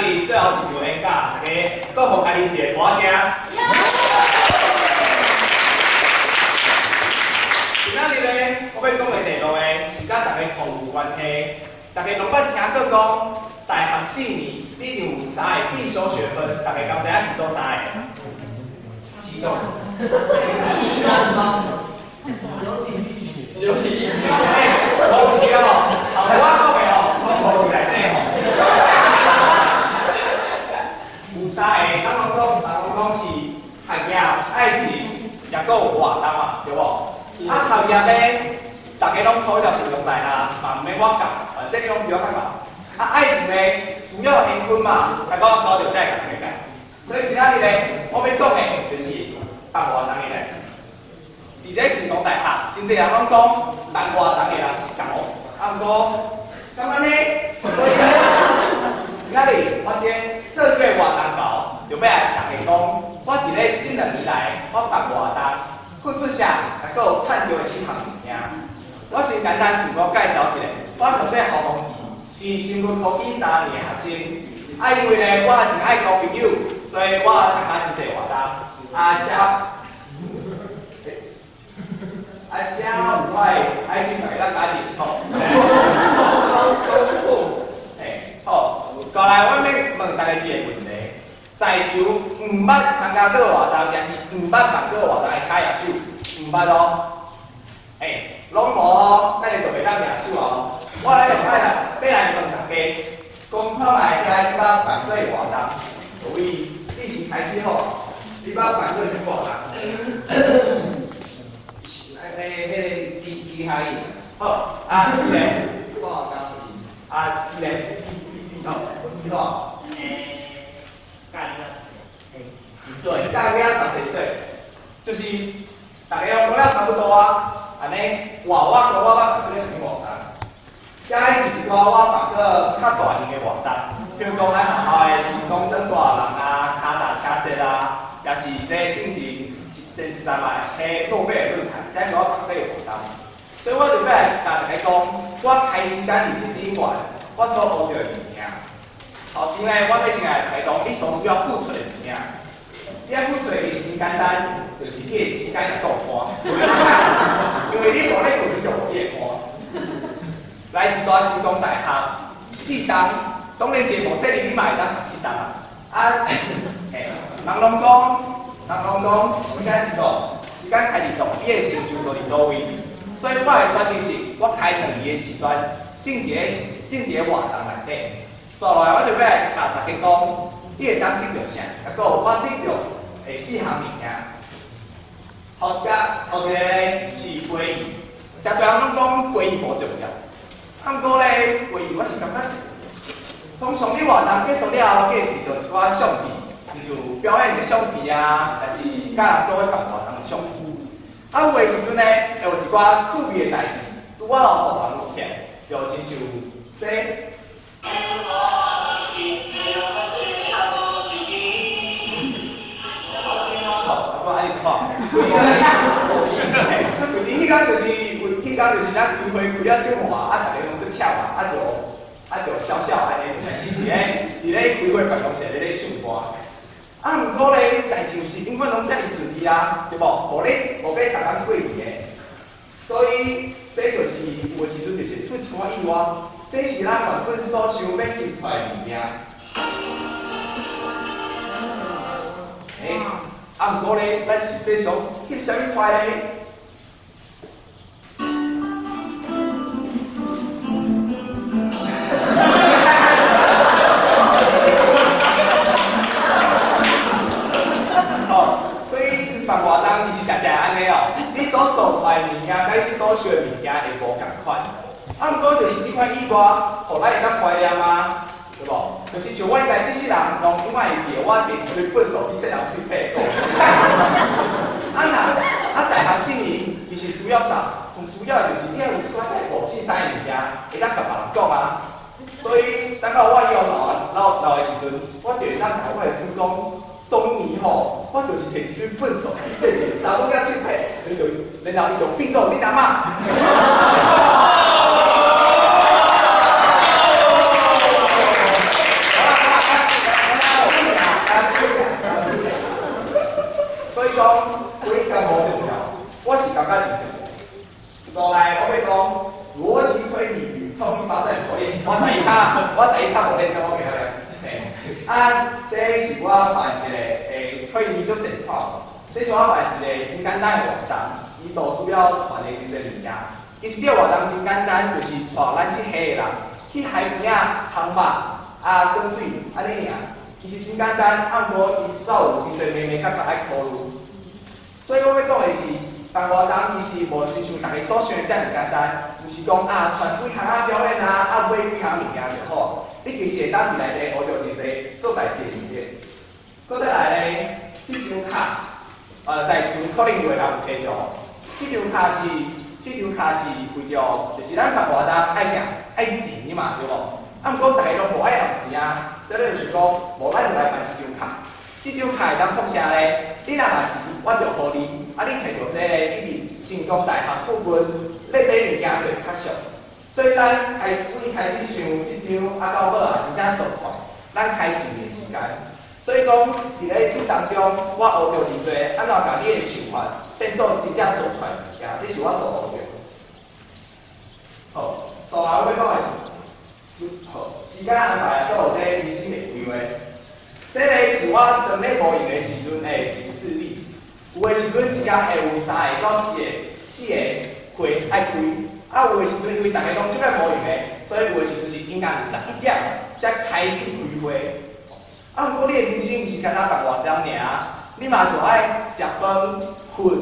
日最后一场演讲，大家各互家己一个鼓声。今仔日咧，我要讲的内容咧，是甲大家同有关系。大家拢捌听过讲，大学四年你有三个必修学分，大家敢知影是多三个？激动，有体力，有体力，哎，好笑哦，好我讲的哦，拢无伫内底吼。有三个，咱拢讲，咱拢讲是学业、爱情，也搁有活动嘛，对无？啊，学业咧，大家拢考了成功大学，嘛毋免我教，反正你拢比较较高。啊，爱情咧，需要缘分嘛，大家考着才会共个解。所以今仔日咧，我要讲的就是办活动的代志。伫这成功大学，真侪人拢讲办活动的人是狗，啊，毋过，咁安尼，所以咧，今仔日我今做这个活动搞，就要来大家讲，我伫咧这两年来，我办活动。付出下，还有探究的四项物件。我先简单自我介绍一下，我就是校同志，是新闻科技三年的学生。啊，因为呢，我真爱交朋友，所以我参加真侪活动。啊，遮，啊，遮快，爱真快咱加一吼。嘿，好，再来，我要问大家一个问题。在场毋捌参加过活动，也是毋捌办过活动的卡业手，毋捌哦。诶，拢无哦，咱就袂当举手哦。我来用来来，要来问大家，讲看卖遐你捌办过活动？所以疫情开始吼，你捌办过什么活动？诶迄个机机械人，好，啊，一个，化钢啊，一个，哦，你看，诶，干了，对，大家同齐对，就是大家讲了差不多啊，安尼活我我我办过什么活动？遮是一个我办过较大型的活动，比如讲咱学校的时光灯大人啊、卡达车节啊，也是这进行前一站嘛，迄诺贝尔论坛，这是我办过的活动。所以我就要来甲大家讲，我开时间二十点外，我所学到的物件。头先咧，我要先来大家讲，你所需要付出的物件。你要付出的其实真简单，就是你的时间要够花，因为你无咧用，你就无嘢花。来一抓成功大厦四档，当然节目说你嘛会当读七档啊。啊，嘿，人拢讲，人拢讲时间是多，时间开伫动，伊的成就就伫倒位。所以我的选择是，我开两年的时段，正伫咧进伫咧活动内底。所以我就要来甲大家讲，你会当得到啥？啊，个我得到诶四项物件。头一个，头一个是归义，诚侪人拢讲归义无重要。啊，毋过咧，归义我是感觉，通常你活动结束了后，计摕到一寡相片，亲像表演的相片啊，还是甲人做伙办活动的相片。啊，有诶时阵咧，会有一寡趣味的代志，拄我有互人录起，就亲像这。尼看。嘿，佢迄天就是，迄天就是咱开会开了这么晚，啊，大家拢在跳嘛，啊就啊就笑笑安尼，是伫咧伫咧开会办公室咧咧唱歌。啊，毋过咧，代志是永远拢遮尔顺利啊，对无？无咧，无咧，逐工过年的，所以这就是有诶时阵就是出一寡意外，这是咱原本所想要翕出来的物件。诶、毋过咧，咱实际上翕啥物出来咧？记得我摕一堆粪扫去细人去爬过。啊那啊大学四年，伊是需要啥？同需要的就是你要有一寡在武器啥的物件，会当甲别人讲啊。所以等到我以后老老老的时阵，我就会当甲我的师公。当年吼，我就是摕一堆粪扫去洗一个查某囝去拍，伊就然后伊就变做你阿妈。所来我要讲逻辑推理与创意发展，所以我第一卡我第一卡无练到我袂晓咧。啊，这是我办一个诶推理做实况，这是我办一个真简单的活动，伊所需要传的真侪物件。其实这活动真简单，就是带咱即下个人去海边啊、航马啊、耍水安尼尔。其实真简单，按摩伊需要有真侪妹妹甲甲爱考虑。所以我要讲的是，办活动其实无是像大家所想的遮尔简单，毋是讲啊传几项啊表演啊，啊买几项物件就好。你其实会当伫内底学着真侪做代志。搁再来咧，即张卡，呃，在场可能有人有摕着。即张卡是，即张卡是为着，就是咱办活动爱啥爱钱嘛，对无？啊，毋过大家拢无爱用钱啊，所以就是讲，无咱就来办即张卡。即张卡会当创啥咧？你若拿钱，我就互你。啊，你摕到这个一直成功大学部分，你买物件就较俗。所以咱开始，我一开始想即张啊到尾啊，真正做出来，咱开一年时间。所以讲，伫咧即当中，我学着真侪，安怎甲你的想法变做真正做出来物件，这是我所学着。好，所来我要讲的是，好，时间安排都有这人生的规划。这个是我当咧模型的时阵的行事历，有的时阵一工会有三个到四个四个会爱开，啊有的时阵因为大家拢即个模型的，所以有的时阵是应该十一点才开始开会。啊，毋过你的人生毋是干那办活点尔，你嘛着爱食饭、困、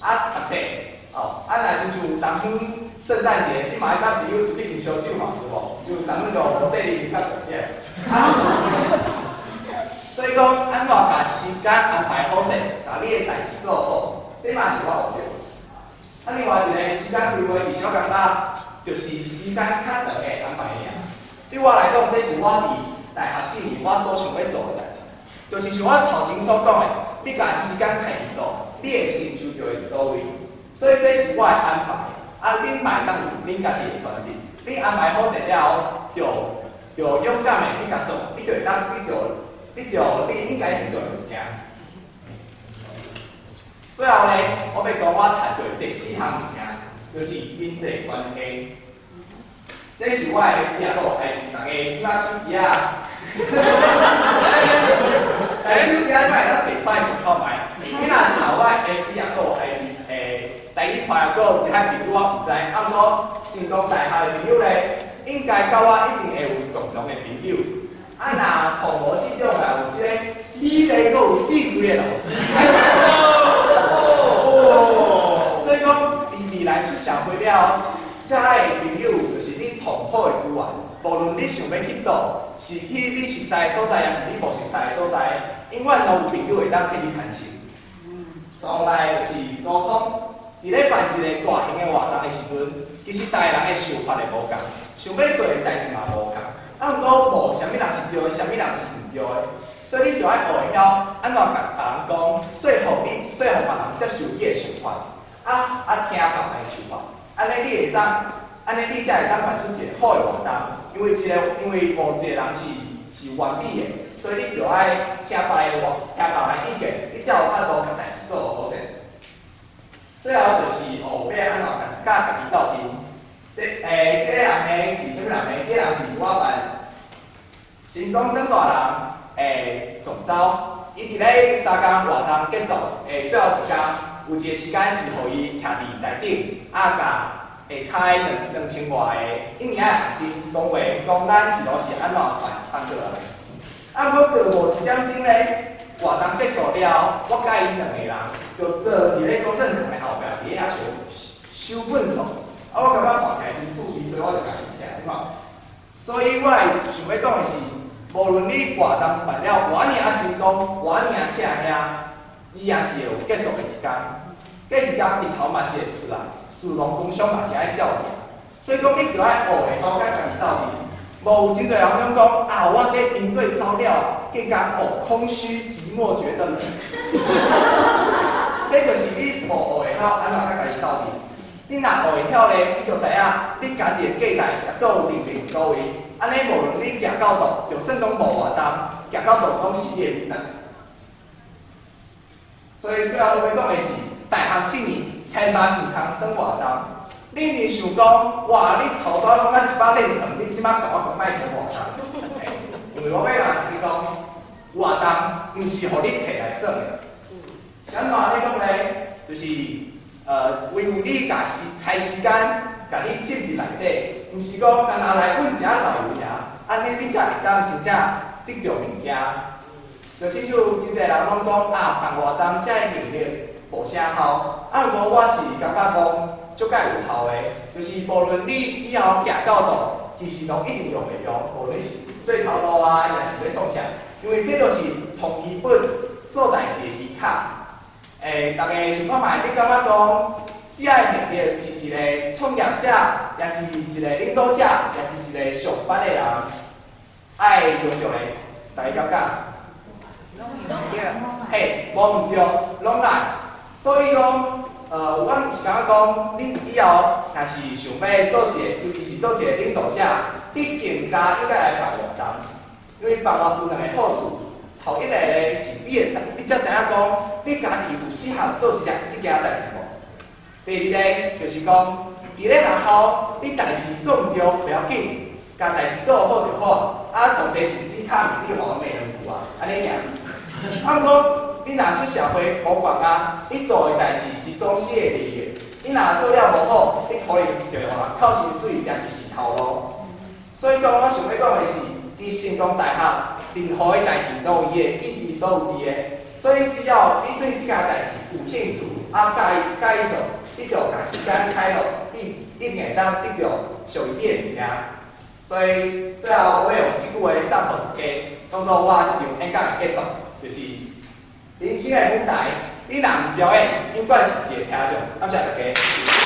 啊读册，哦，啊若亲像当天圣诞节，你嘛爱甲朋友出去啉烧酒嘛，对无？就咱们就无说你较特别，啊。所以讲，安怎把时间安排好势，把你的代志做好，这嘛是我学着。啊，另外一个时间规划，其实我感觉就是时间较长的安排尔。对我来讲，这是我伫大学四年我所想要做的代志，就是像我头前所讲的，你甲时间开伫倒，你的成就就会到位。所以这是我的安排。啊，恁买当恁家己的选择，恁安排好势了，就就勇敢的去甲做，你就会当你就。你着你应该去做物件。最后呢，我要讲我读到第四项物件，就是人际关系。这是我的第二个爱大家即马手机啊，大家手机啊，买到第三就靠买。你若查我的第二个爱诶，第一排个其他朋友我唔知，啊，说成功大学的朋友咧，应该甲我一定会有共同的朋友。啊，那同我即种来有即个你咧个有地位的老师，所以讲，伊未来出社会了，遮个朋友就是你同好的资源，无论你想要去倒，是去你熟悉的所在，也是你无熟悉的所在，永远拢有朋友会当替你牵线。上来就是沟通，伫咧办一个大型的活动的时阵，其实大人的想法会无共，想要做的代志嘛无共。啊，毋过无，啥物人是对的，啥物人是毋对的，所以你就爱学会晓安怎甲别人讲，说服你，说服别人接受你的想法，啊啊听别人的想法，安尼你会当，安尼你才会当办出一个好的活动，因为一个，因为无一个人是是完美的，所以你就爱听别人话，听别人意见，你才有法度甲代志做好势。最后就是学要安怎甲家己斗阵。这诶，即个人诶是什么人诶？即个人是我们成功等大人诶总招。伊伫咧三工活动结束诶，最后一天有一个时间是互伊徛伫台顶，啊，甲会开两两千外个一年诶学生讲话，讲咱一路是安怎办办过来的。啊，我过无一点钟咧，活动结束了，我甲伊两个人就坐伫咧中正堂诶后壁，伫遐收收本数。啊，我感觉大家真注意，所以我就甲伊听，对嘛？所以我想要讲的是，无论你活动办了偌尔成功，偌尔请遐，伊也是有结束的一天。过一天日头嘛是会出来，事农工商嘛是爱照应。所以讲，你就爱学会好甲家己斗阵。无有真侪人拢讲啊，我这应对招了，更加哦，空虚寂寞觉得冷。这就是你无学会好安怎甲家己斗阵。你若学会晓咧，你就知影你家己的价值也够有定定到位。安尼无论你行到倒，就算讲无活动，行到倒拢是你的负担。所以最后要讲的是，大学四年千万毋通耍活动，恁伫想讲，哇！你头拄讲咱一百练堂，你即摆甲我讲卖生活动？因为我要甲你讲，活动毋是互你摕来耍的。啥物你讲咧？就是呃，为你家时开时间，甲你进伫内底，毋是讲干那来问一下导游尔，安尼你才会当真正得着物件。就亲像真侪人拢讲啊，办活动才会盈利，无啥效。啊，毋过我是感觉讲。足够有效诶，就是无论你以后行到倒，其实都一定用会用，无论是做头路啊，也是要创啥，因为这就是同基本做代志诶技巧。诶，大家想看卖，你感觉讲，只个能力是一个创业者，也是一个领导者，也是一个上班诶人，爱用着诶，大家感觉？拢对，嘿，无毋对，拢来，所以讲。呃，我是感觉讲，你以后若是想要做一个，尤其是做一个领导者，你更加应该来办活动，因为办活动有两个好处。头一个咧是，你会知，你才知影讲，你家己有适合做一件即件代志无？第二个就是讲，伫咧学校，你代志做毋着不要紧，甲代志做好就好，啊，同齐地卡面顶互美人句啊，安尼尔。啊，毋过。你若出社会无管啊，你做诶代志是公司的利益。你若做了无好，你可能就会话扣薪水也是死头路。所以讲，我想要讲诶是，伫成功大学，任何诶代志都有伊诶意义所有伫的。所以只要你对即件代志有兴趣，啊，介意介意做，你就甲时间开落，一一定会当得到属于你的物件。所以最后我用即句话送互大家，当做我即场演讲诶结束，就是。人生的舞台，你若毋表演，永远是一个听众。感谢大家。